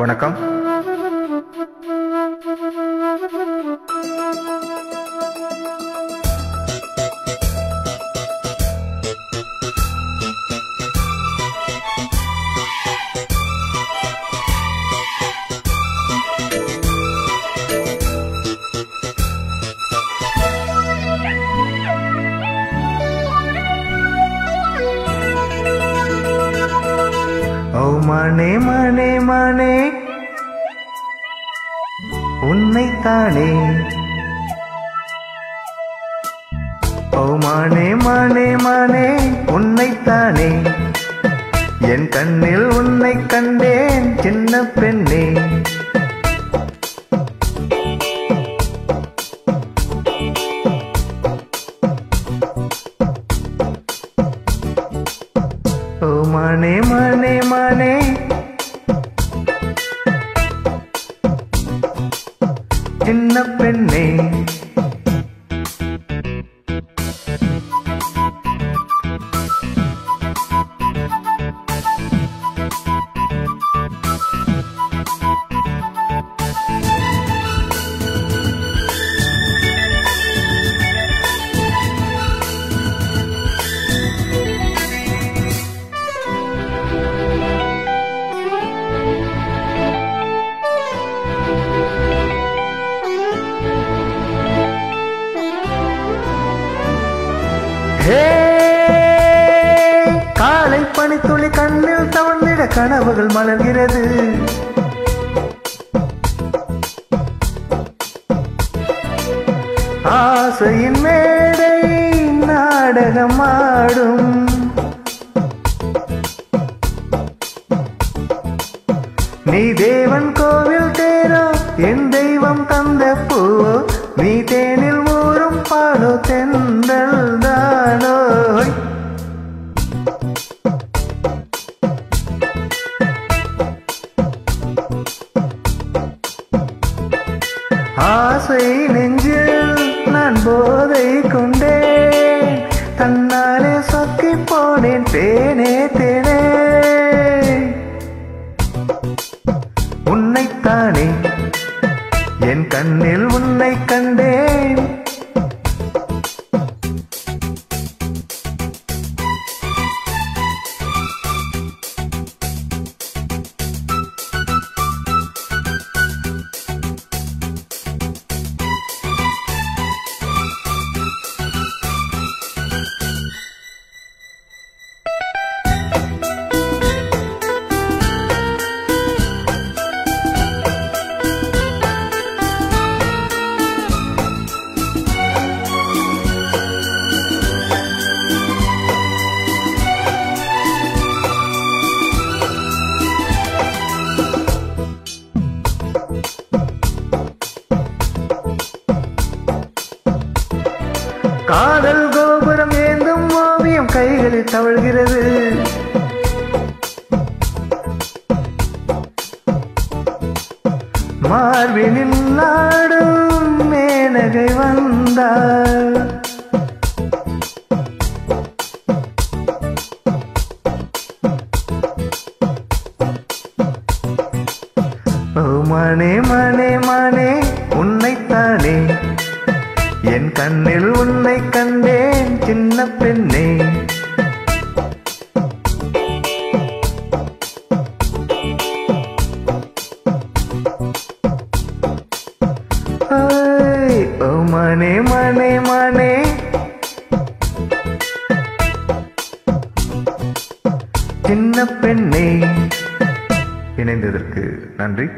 வணக்கம். மனே மனே மனே. உன்னைத்தானே. ஓ மனே மனே மனே. உன்னைத்தானே. என் கண்ணில் உன்னை கண்டேன் சின்ன பெண்ணே. ஓ மனே மனே மனே சின்ன காலை பனித்துளி கண்ணில் தவழ்ந்திட கனவுகள் மலர்கிறது. ஆசையின் மேடை நாடகமாடும் நீ தேவன் கோவில் தேரோ என் தெய்வம் தந்த பூவோ நீ தேனில் ஊறும் பாடோ தென்றல். ஆசை நெஞ்சில் நான் போதை கொண்டேன். தன்னாலே சொக்கி போனேன் தேனே தேனே. உன்னைத்தானே என் கண்ணில் காதல் கோபுரம் ஏந்தும் ஓவியம் கைகளில் தவழ்கிறது. மார்பினில் நாடும் மேனகை வந்தாள். மனே மனே மனே உன்னைத்தானே. என் கண்ணில் உன்னை கண்டேன் சின்ன பெண்ணே. ஓ மனே மனே மனே. சின்ன பெண்ணே. இணைந்ததற்கு நன்றி.